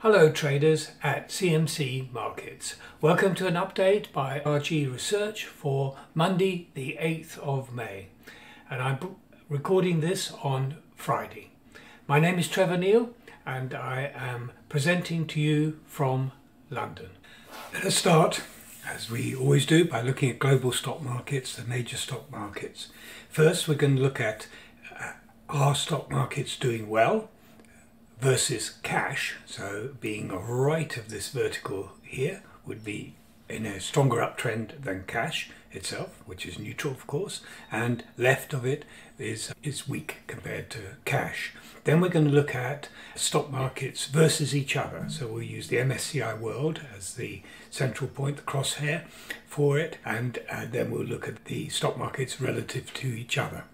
Hello traders at CMC Markets. Welcome to an update by RRG Research for Monday the 8th of May. And I'm recording this on Friday. My name is Trevor Neil and I am presenting to you from London. Let us start, as we always do, by looking at global stock markets, the major stock markets. First, we're going to look at uh, stock markets doing well? Versus cash, so being right of this vertical here would be in a stronger uptrend than cash itself, which is neutral of course, and left of it is is weak compared to cash. Then we're going to look at stock markets versus each other. So we'll use the MSCI World as the central point, the crosshair for it, and uh, then we'll look at the stock markets relative to each other.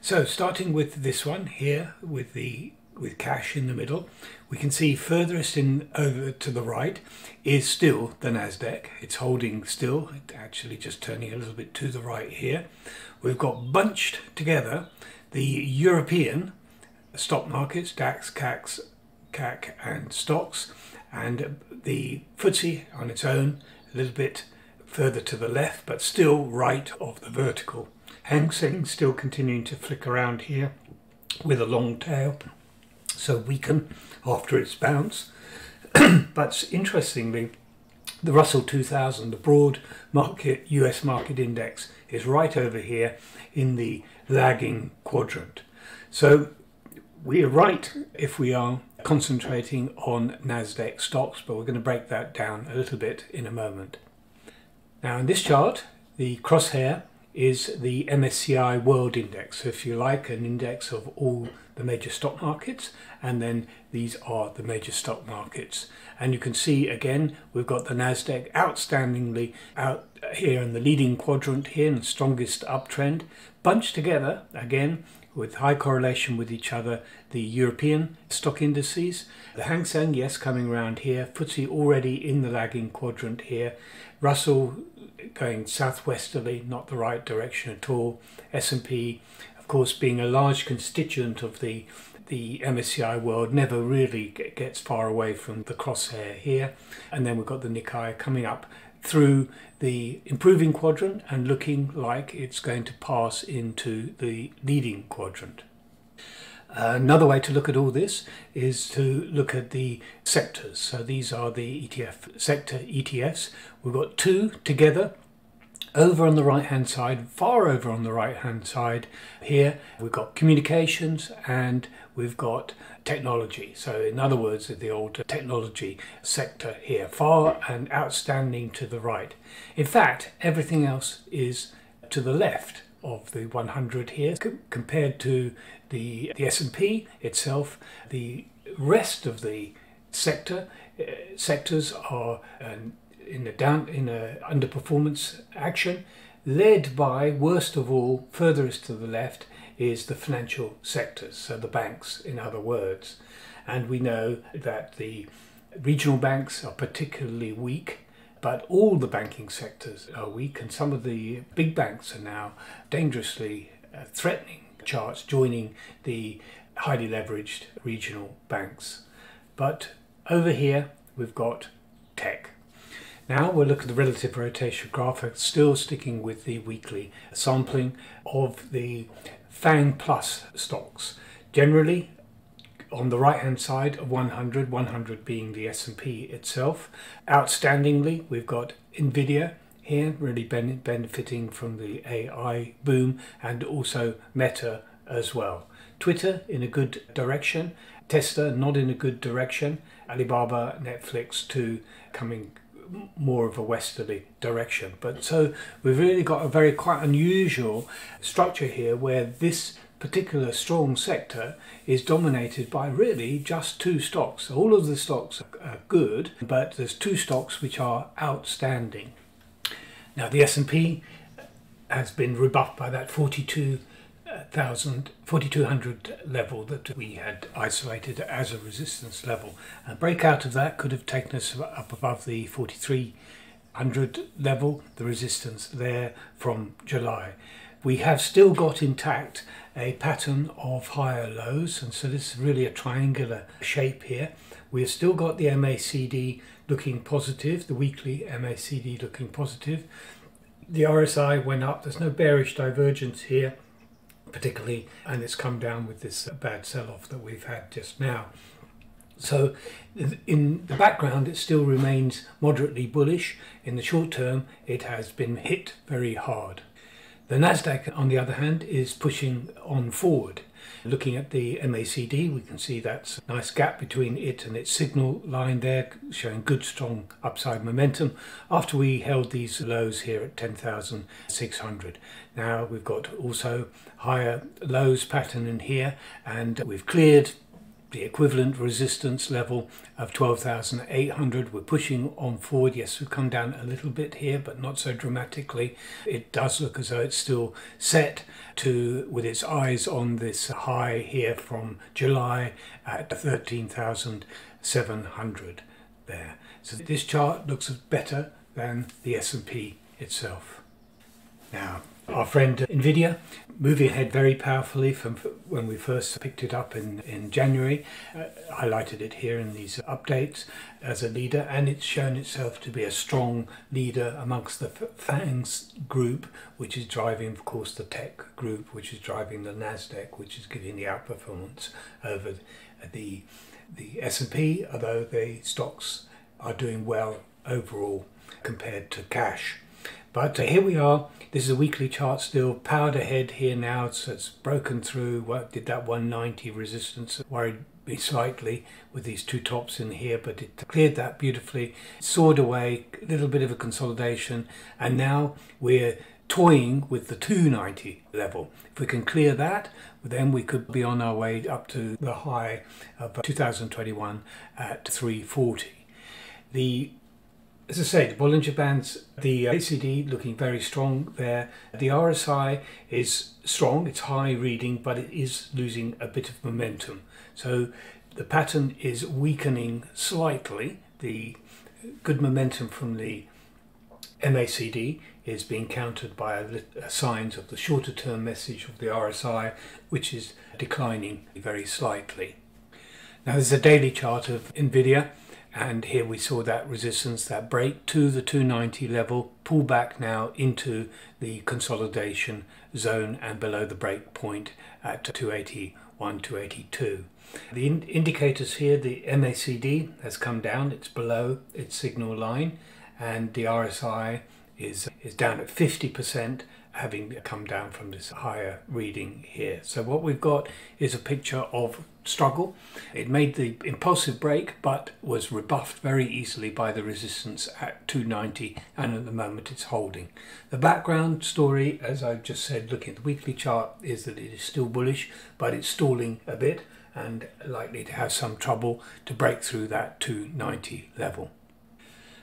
So starting with this one here with the with cash in the middle. We can see furthest in over to the right is still the Nasdaq. It's holding still, it's actually just turning a little bit to the right here. We've got bunched together the European stock markets, DAX, CAC, CAC and stocks, and the FTSE on its own, a little bit further to the left, but still right of the vertical. Hang Seng still continuing to flick around here with a long tail so weaken after its bounce. but interestingly, the Russell 2000, the broad market US market index, is right over here in the lagging quadrant. So we're right if we are concentrating on NASDAQ stocks, but we're going to break that down a little bit in a moment. Now in this chart, the crosshair is the MSCI World Index. So if you like, an index of all the major stock markets, and then these are the major stock markets. And you can see again, we've got the NASDAQ outstandingly out here in the leading quadrant here, and strongest uptrend, bunched together again with high correlation with each other, the European stock indices, the Hang Seng, yes, coming around here, FTSE already in the lagging quadrant here, Russell going southwesterly, not the right direction at all, S&P, of course, being a large constituent of the the MSCI world never really gets far away from the crosshair here. And then we've got the Nikkei coming up through the improving quadrant and looking like it's going to pass into the leading quadrant. another way to look at all this is to look at the sectors. So these are the ETF sector ETFs. We've got two together over on the right hand side, far over on the right hand side here, we've got communications and we've got technology. So in other words, the old technology sector here, far and outstanding to the right. In fact, everything else is to the left of the 100 here compared to the, the S&P itself. The rest of the sector uh, sectors are um, in a down in a underperformance action, led by worst of all, furthest to the left, is the financial sectors, so the banks, in other words. And we know that the regional banks are particularly weak, but all the banking sectors are weak, and some of the big banks are now dangerously uh, threatening charts, joining the highly leveraged regional banks. But over here, we've got tech. Now we'll look at the relative rotation graph, still sticking with the weekly sampling of the FANG Plus stocks. Generally, on the right hand side of 100, 100 being the S&P itself. Outstandingly, we've got Nvidia here, really benefiting from the AI boom, and also Meta as well. Twitter in a good direction, Tesla not in a good direction, Alibaba, Netflix too coming more of a westerly direction. But so we've really got a very quite unusual structure here where this particular strong sector is dominated by really just two stocks. All of the stocks are good, but there's two stocks which are outstanding. Now the S&P has been rebuffed by that 42 thousand, 4200 level that we had isolated as a resistance level. A breakout of that could have taken us up above the 4300 level, the resistance there from July. we have still got intact a pattern of higher lows and so this is really a triangular shape here. We've still got the MACD looking positive, the weekly MACD looking positive. The RSI went up, there's no bearish divergence here particularly and it's come down with this uh, bad sell-off that we've had just now. So in the background, it still remains moderately bullish. In the short term, it has been hit very hard. The Nasdaq, on the other hand, is pushing on forward. Looking at the MACD, we can see that's a nice gap between it and its signal line there, showing good strong upside momentum after we held these lows here at 10,600. Now we've got also higher lows pattern in here and we've cleared the equivalent resistance level of 12,800. We're pushing on forward. Yes, we've come down a little bit here, but not so dramatically. It does look as though it's still set to with its eyes on this high here from July at 13,700 there. So this chart looks better than the S&P itself. Now, our friend Nvidia moving ahead very powerfully from when we first picked it up in, in January. Uh, highlighted it here in these updates as a leader, and it's shown itself to be a strong leader amongst the FANGs group, which is driving, of course, the tech group, which is driving the Nasdaq, which is giving the outperformance over the the S&P, although the stocks are doing well overall compared to cash. But uh, here we are. This is a weekly chart still. Powered ahead here now. It's broken through. What did that 190 resistance? Worried me slightly with these two tops in here, but it cleared that beautifully. Soared away. A little bit of a consolidation, and now we're toying with the 290 level. If we can clear that, then we could be on our way up to the high of 2021 at 340. The as I say, the Bollinger Bands, the MACD looking very strong there. The RSI is strong, it's high reading, but it is losing a bit of momentum. So the pattern is weakening slightly. The good momentum from the MACD is being countered by uh, signs of the shorter term message of the RSI, which is declining very slightly. Now there's a daily chart of NVIDIA and here we saw that resistance that break to the 290 level pull back now into the consolidation zone and below the break point at 281 282 the in indicators here the MACD has come down. It's below its signal line. And the RSI is is down at 50 percent having come down from this higher reading here. So what we've got is a picture of struggle. It made the impulsive break but was rebuffed very easily by the resistance at 290 and at the moment it's holding. The background story, as I've just said, looking at the weekly chart, is that it is still bullish but it's stalling a bit and likely to have some trouble to break through that 290 level.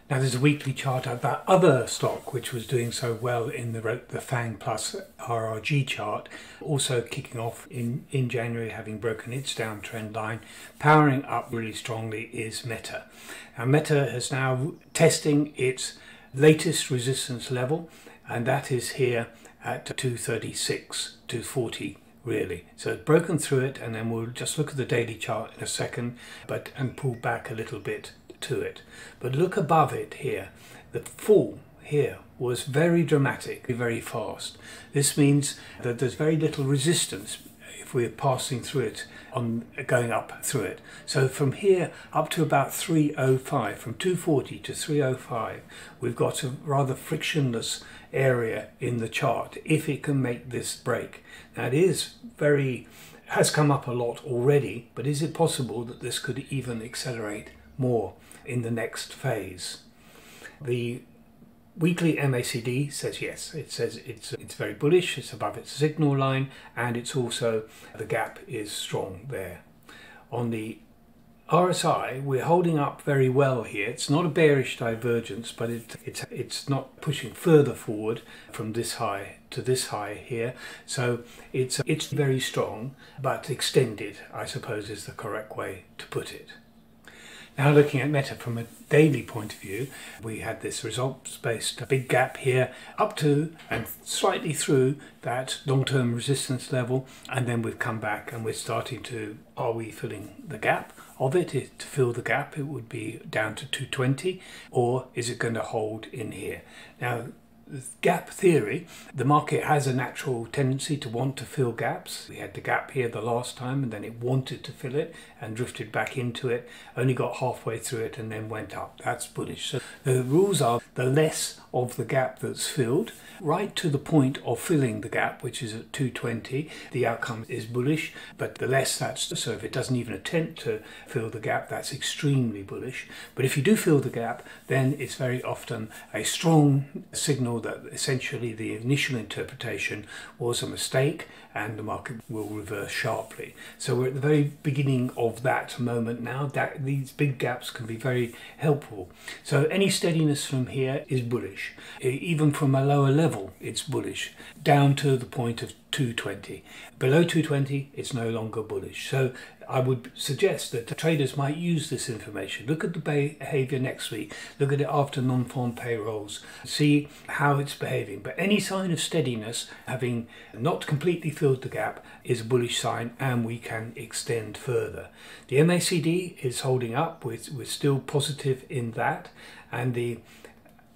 Now there's a weekly chart of that other stock which was doing so well in the the Fang Plus RRG chart, also kicking off in, in January, having broken its downtrend line. Powering up really strongly is Meta. Now Meta is now testing its latest resistance level, and that is here at 236, 240 really. So it's broken through it, and then we'll just look at the daily chart in a second, but and pull back a little bit to it. But look above it here. The fall here was very dramatic, very fast. This means that there's very little resistance if we're passing through it on going up through it. So from here up to about 305, from 240 to 305, we've got a rather frictionless area in the chart if it can make this break. It is very has come up a lot already, but is it possible that this could even accelerate more in the next phase. The weekly MACD says yes. It says it's it's very bullish. It's above its signal line, and it's also the gap is strong there. On the RSI, we're holding up very well here. It's not a bearish divergence, but it, it's it's not pushing further forward from this high to this high here. So it's it's very strong, but extended, I suppose, is the correct way to put it. Now looking at Meta from a daily point of view, we had this results-based big gap here up to and slightly through that long-term resistance level and then we've come back and we're starting to, are we filling the gap of it? To fill the gap it would be down to 220 or is it going to hold in here? Now gap theory, the market has a natural tendency to want to fill gaps. We had the gap here the last time and then it wanted to fill it and drifted back into it, only got halfway through it and then went up. That's bullish. So the rules are the less of the gap that's filled, right to the point of filling the gap, which is at 220, the outcome is bullish, but the less that's, so if it doesn't even attempt to fill the gap, that's extremely bullish. But if you do fill the gap, then it's very often a strong signal that essentially the initial interpretation was a mistake and the market will reverse sharply. So we're at the very beginning of that moment now. That these big gaps can be very helpful. So any steadiness from here is bullish. Even from a lower level, it's bullish, down to the point of 220. Below 220, it's no longer bullish. So I would suggest that the traders might use this information. Look at the behavior next week. Look at it after non-farm payrolls. See how it's behaving. But any sign of steadiness, having not completely filled the gap, is a bullish sign and we can extend further. The MACD is holding up. We're, we're still positive in that. And the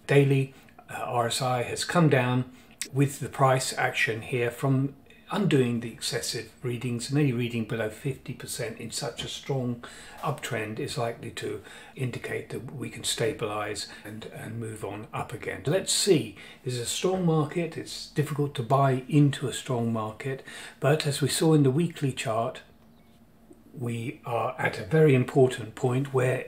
daily uh, RSI has come down with the price action here from undoing the excessive readings and any reading below 50% in such a strong uptrend is likely to indicate that we can stabilize and, and move on up again. Let's see, this is a strong market, it's difficult to buy into a strong market, but as we saw in the weekly chart, we are at a very important point where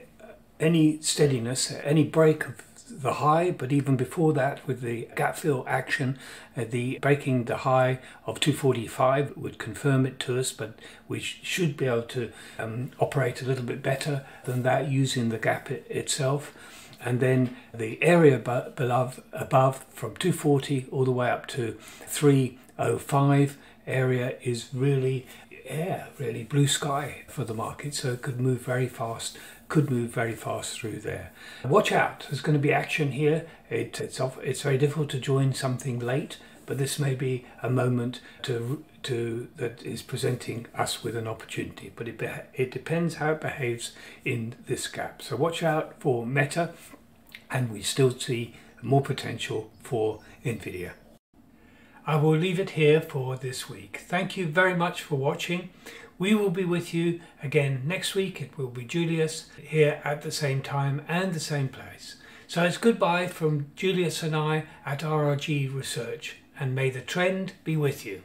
any steadiness, any break of the high, but even before that, with the gap fill action, uh, the breaking the high of 245 would confirm it to us, but we sh should be able to um, operate a little bit better than that using the gap it itself. And then the area above, above from 240 all the way up to 305 area is really yeah, really blue sky for the market, so it could move very fast, could move very fast through there. Watch out, there's going to be action here. It, it's, off, it's very difficult to join something late, but this may be a moment to, to that is presenting us with an opportunity. But it, it depends how it behaves in this gap. So watch out for Meta, and we still see more potential for NVIDIA. I will leave it here for this week. Thank you very much for watching. We will be with you again next week. It will be Julius here at the same time and the same place. So it's goodbye from Julius and I at RRG Research and may the trend be with you.